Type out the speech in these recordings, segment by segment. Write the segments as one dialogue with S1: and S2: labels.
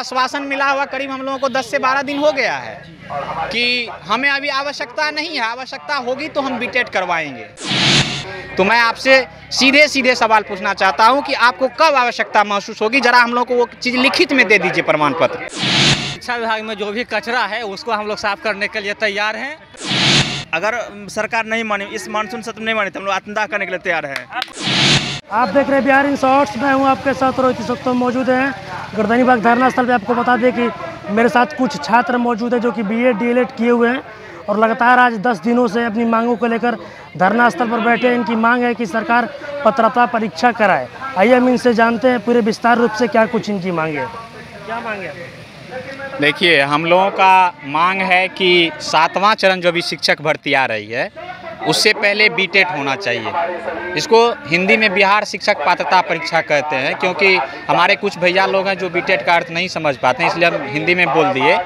S1: आश्वासन मिला हुआ करीब हम लोगों को 10 से 12 दिन हो गया है कि हमें अभी आवश्यकता नहीं है, आवश्यकता होगी तो हम बीटेट करवाएँगे। तो मैं आपसे सीधे सीधे सवाल पूछना चाहता हूँ कि आपको कब आवश्यकता महसूस होगी? जरा हम लोग को वो चीज़ लिखित में दे दीजिए प्रमाण पत्र
S2: शिक्षा विभाग में जो भी कचरा है, उसको हम लोग साफ़ करने के लिए तैयार हैं।
S3: अगर सरकार नहीं मानी, इस मानसून सत्र नहीं मानी तो हम लोग आत्मदाह करने के लिए तैयार हैं।
S4: आप देख रहे हैं बिहार इन शॉर्ट्स। मैं हूँ आपके साथ रोहित इस वक्त मौजूद हैं। गर्दनी बाग धरना स्थल पर आपको बता दें कि मेरे साथ कुछ छात्र मौजूद हैं जो कि बी एड डी किए हुए हैं और लगातार आज 10 दिनों से अपनी मांगों को लेकर धरना स्थल पर बैठे हैं। इनकी मांग है कि सरकार पत्रता परीक्षा कराए। आइए हम इनसे जानते हैं पूरे विस्तार रूप से क्या कुछ इनकी मांग है। क्या मांग है?
S1: देखिए, हम लोगों का मांग है कि सातवां चरण जो भी शिक्षक भर्ती आ रही है उससे पहले बीटेट होना चाहिए। इसको हिंदी में बिहार शिक्षक पात्रता परीक्षा कहते हैं, क्योंकि हमारे कुछ भैया लोग हैं जो बीटेट का अर्थ नहीं समझ पाते हैं, इसलिए हम हिंदी में बोल दिए।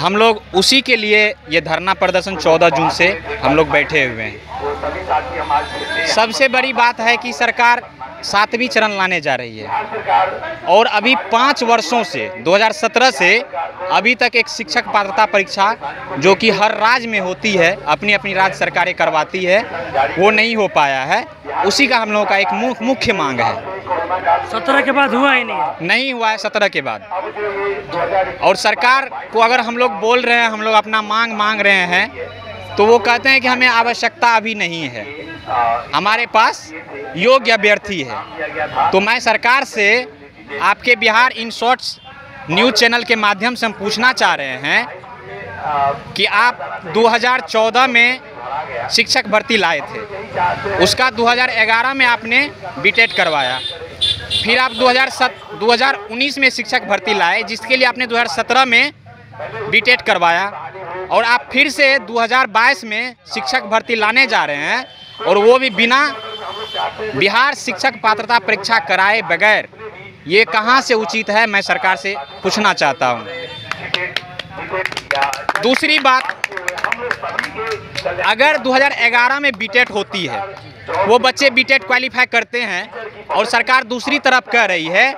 S1: हम लोग उसी के लिए ये धरना प्रदर्शन 14 जून से हम लोग बैठे हुए हैं। सबसे बड़ी बात है कि सरकार सातवीं चरण लाने जा रही है। और अभी पाँच वर्षों से 2017 से अभी तक एक शिक्षक पात्रता परीक्षा जो कि हर राज्य में होती है अपनी अपनी राज्य सरकारें करवाती है वो नहीं हो पाया है। उसी का हम लोगों का एक मुख्य मांग है।
S4: सत्रह के बाद हुआ ही नहीं है।
S1: नहीं हुआ है सत्रह के बाद। और सरकार को अगर हम लोग बोल रहे हैं हम लोग अपना मांग मांग रहे हैं तो वो कहते हैं कि हमें आवश्यकता अभी नहीं है। हमारे पास योग्य अभ्यर्थी है। तो मैं सरकार से आपके Bihar in shorts news channel के माध्यम से हम पूछना चाह रहे हैं कि आप 2014 में शिक्षक भर्ती लाए थे। उसका 2011 में आपने बीटेट करवाया। फिर आप 2007 2019 में शिक्षक भर्ती लाए, जिसके लिए आपने 2017 में बीटेट करवाया। और आप फिर से 2022 में शिक्षक भर्ती लाने जा रहे हैं और वो भी बिना बिहार शिक्षक पात्रता परीक्षा कराए बगैर। ये कहाँ से उचित है, मैं सरकार से पूछना चाहता हूँ। दूसरी बात, अगर 2011 में बीटेट होती है, वो बच्चे बीटेट क्वालिफाई करते हैं और सरकार दूसरी तरफ़ कह रही है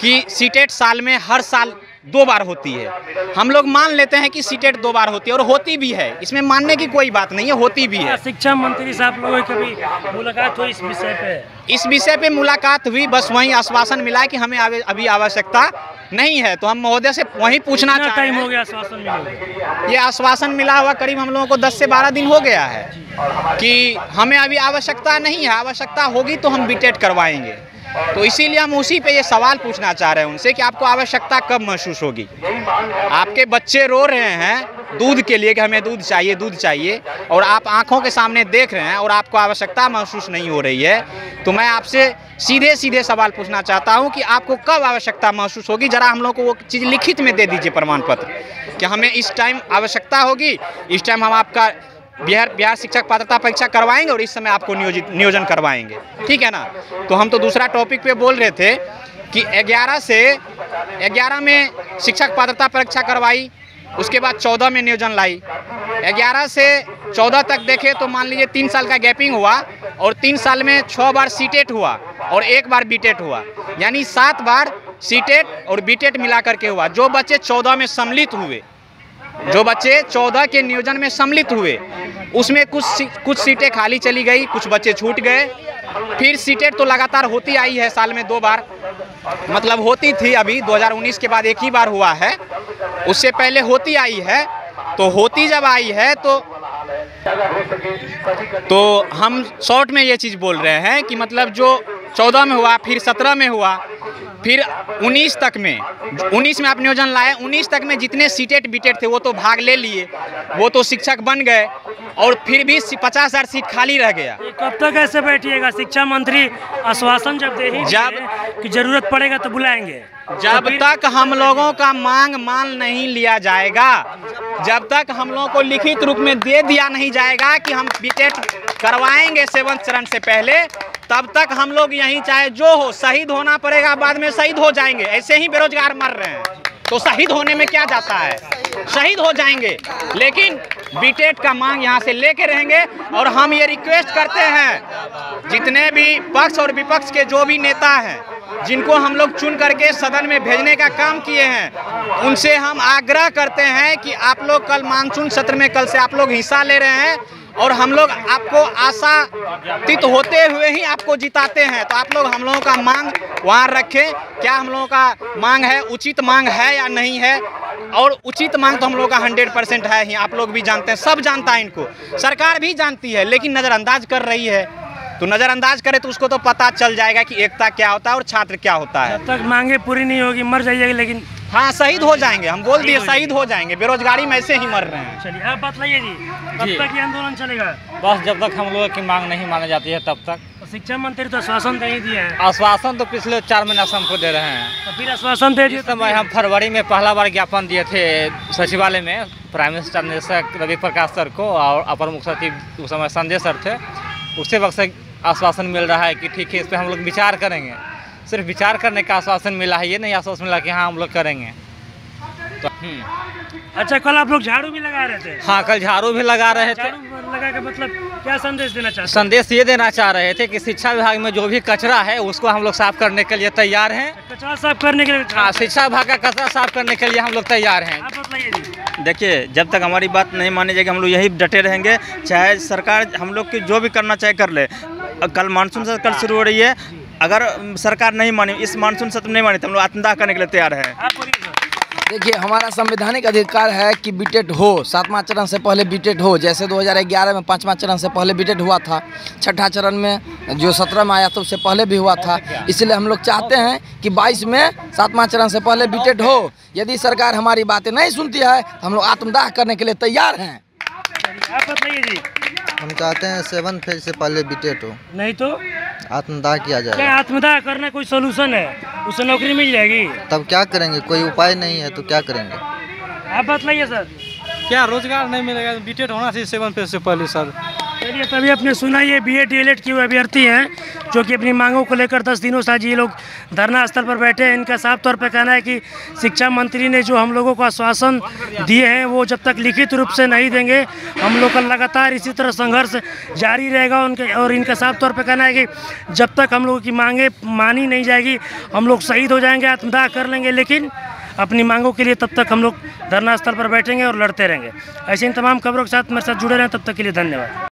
S1: कि सीटेट साल में हर साल दो बार होती है। हम लोग मान लेते हैं कि सीटेट दो बार होती है और होती भी है। इसमें मानने की कोई बात नहीं है होती भी है।
S4: शिक्षा मंत्री साहब लोगों की कभी मुलाकात हुई इस विषय पे।
S1: इस विषय पे मुलाकात हुई बस वहीं आश्वासन मिला है कि हमें अभी आवश्यकता नहीं है। तो हम महोदय से वहीं पूछना
S4: कितना
S1: चाह
S4: टाइम हो
S1: हैं
S4: गया आश्वासन मिले
S1: ये आश्वासन मिला हुआ करीब हम लोगों को 10 से 12 दिन हो गया है कि हमें अभी आवश्यकता नहीं है। आवश्यकता होगी तो हम बीटेट करवाएँगे। तो इसीलिए हम उसी पे ये सवाल पूछना चाह रहे हैं उनसे कि आपको आवश्यकता कब महसूस होगी? आपके बच्चे रो रहे हैं, दूध के लिए कि हमें दूध चाहिए दूध चाहिए, और आप आँखों के सामने देख रहे हैं और आपको आवश्यकता महसूस नहीं हो रही है तो मैं आपसे सीधे सीधे सवाल पूछना चाहता हूँ कि आपको कब आवश्यकता महसूस होगी? जरा हम लोग को वो चीज़ लिखित में दे दीजिए प्रमाण पत्र कि हमें इस टाइम आवश्यकता होगी, इस टाइम हम आपका बिहार बिहार शिक्षक पात्रता परीक्षा करवाएँगे और इस समय आपको नियोजित नियोजन करवाएँगे। ठीक है ना? तो हम तो दूसरा टॉपिक पे बोल रहे थे कि 11 से 11 में शिक्षक पात्रता परीक्षा करवाई, उसके बाद 14 में नियोजन लाई। 11 से 14 तक देखे तो मान लीजिए तीन साल का गैपिंग हुआ और तीन साल में छः बार सीटेट हुआ और एक बार बीटेट हुआ। यानी सात बार सीटेट और बीटेट मिला करके हुआ। जो बच्चे 14 में सम्मिलित हुए जो बच्चे 14 के नियोजन में सम्मिलित हुए, उसमें कुछ कुछ सीटें खाली चली गई, कुछ बच्चे छूट गए। फिर सीटें तो लगातार होती आई है, साल में दो बार। मतलब होती थी अभी 2019 के बाद एक ही बार हुआ है। उससे पहले होती आई है तो होती जब आई है तो तो हम शॉर्ट में ये चीज़ बोल रहे हैं कि मतलब जो 14 में हुआ, फिर 17 में हुआ फिर 19 तक में 19 में आप नियोजन लाए 19 तक में जितने सीटेट बीटेट थे वो तो भाग ले लिए वो तो शिक्षक बन गए और फिर भी पचास हज़ार सीट खाली रह गया।
S4: कब तक ऐसे बैठिएगा? शिक्षा मंत्री आश्वासन जब दे
S1: जब-
S4: कि ज़रूरत पड़ेगा तो बुलाएँगे।
S1: जब
S4: तो
S1: तक हम लोगों का मांग मान नहीं लिया जाएगा जब तक हम लोगों को लिखित रूप में दे दिया नहीं जाएगा कि हम बीटेट करवाएँगे सेवन चरण से पहले, तब तक हम लोग यहीं चाहे जो हो, शहीद होना पड़ेगा, बाद में शहीद हो जाएँगे। ऐसे ही बेरोजगार मर रहे हैं। तो शहीद होने में क्या जाता है? शहीद हो जाएँगे। लेकिन बीटेट का मांग यहाँ से लेके रहेंगे और हम ये रिक्वेस्ट करते हैं, जितने भी पक्ष और विपक्ष के जो भी नेता हैं, जिनको हम लोग चुन करके सदन में भेजने का काम किए हैं, उनसे हम आग्रह करते हैं कि आप लोग कल मानसून सत्र में कल से आप लोग हिस्सा ले रहे हैं। और हम लोग आपको आशा आशातीत होते हुए ही आपको जिताते हैं। तो आप लोग हम लोगों का मांग वहाँ रखें। क्या हम लोगों का मांग है? उचित मांग है या नहीं है? और उचित मांग तो हम लोगों का हंड्रेड परसेंट है ही। आप लोग भी जानते हैं। सब जानता है इनको। सरकार भी जानती है, लेकिन नज़रअंदाज कर रही है। तो नज़रअंदाज करे तो उसको तो पता चल जाएगा कि एकता क्या होता है और छात्र क्या होता है।
S4: तक मांगे पूरी नहीं होगी, मर जाइएगा, लेकिन
S1: हाँ शहीद हो जाएँगे। हम बोल दिए शहीद हो जाएँगे। बेरोजगारी में ऐसे ही मर रहे हैं।
S4: चलिए आप बतलाइए जी। कब
S2: जी।
S4: तक ये आंदोलन चलेगा?
S2: बस जब तक हम लोगों की मांग नहीं मानी जाती है तब तक।
S4: तो शिक्षा मंत्री तो आश्वासन दे ही दिए हैं।
S2: आश्वासन तो पिछले चार महीना से हमको दे रहे हैं।
S4: तो फिर आश्वासन दे दिए
S2: इस समय हम फरवरी में पहला बार ज्ञापन दिए थे सचिवालय में। प्राइम मिनिस्टर निदेशक रवि प्रकाश सर को और अपर मुख्य सचिव उस समय संजय सर थे। उसी वक्त से आश्वासन मिल रहा है कि ठीक है इस पर हम लोग विचार करेंगे। सिर्फ़ विचार करने का आश्वासन मिला है ये नहीं आश्वासन मिला कि हाँ हम लोग करेंगे। तो हम्म।
S4: अच्छा कल आप लोग झाड़ू भी लगा रहे थे?
S2: हाँ कल झाड़ू भी लगा रहे थे।
S4: लगा के मतलब क्या संदेश देना चाहते
S2: संदेश ये देना चाह रहे थे कि शिक्षा विभाग में जो भी कचरा है उसको हम लोग साफ़ करने के लिए तैयार हैं।
S4: कचरा साफ़ करने के लिए
S2: हाँ शिक्षा विभाग का कचरा साफ़ करने के लिए हम लोग तैयार हैं।
S3: देखिए जब तक हमारी बात नहीं मानी जाएगी हम लोग यही डटे रहेंगे। चाहे सरकार हम लोग की जो भी करना चाहे कर ले। कल मानसून से कल शुरू हो रही है। अगर सरकार नहीं मानी इस मानसून सत्र में नहीं मानी तो हम लोग आत्मदाह करने के लिए तैयार है।
S5: देखिए हमारा संवैधानिक अधिकार है कि बीटेड हो। सातवां चरण से पहले बीटेड हो। जैसे 2011 में पाँचवां चरण से पहले बीटेड हुआ था। छठा चरण में जो सत्रह में आया था उससे पहले भी हुआ था। इसलिए हम लोग चाहते हैं कि 22 में सातवां चरण से पहले बीटेड हो। यदि सरकार हमारी बातें नहीं सुनती है तो हम लोग आत्मदाह करने के लिए तैयार हैं।
S6: हम चाहते हैं सेवन फ़ेज़ से पहले बीटेट हो।
S4: नहीं तो?
S6: आत्मदाह किया जाए।
S4: क्या आत्मदाह करना कोई सोल्यूशन है? उसे नौकरी मिल जाएगी।
S6: तब क्या करेंगे? कोई उपाय नहीं है तो क्या करेंगे?
S4: आप बताइए सर।
S7: क्या रोज़गार नहीं मिलेगा? बीटेड होना चाहिए सेवन फ़ेज़ से पहले सर।
S4: चलिए, तभी आपने सुना ये B Ed D El Ed की अभ्यर्थी हैं, जो कि अपनी मांगों को लेकर दस दिनों से आज ये लोग धरना स्थल पर बैठे हैं। इनका साफ़ तौर पर कहना है कि शिक्षा मंत्री ने जो हम लोगों को आश्वासन दिए हैं, वो जब तक लिखित रूप से नहीं देंगे, हम लोग का लगातार इसी तरह संघर्ष जारी रहेगा। उनके और इनका साफ़ तौर पर कहना है कि जब तक हम लोगों की मांगे मानी नहीं जाएगी, हम लोग शहीद हो जाएँगे, आत्मदाह कर लेंगे, लेकिन अपनी मांगों के लिए तब तक हम लोग धरना स्थल पर बैठेंगे और लड़ते रहेंगे। ऐसे इन तमाम खबरों के साथ मेरे साथ जुड़े रहें, तब तक के लिए धन्यवाद।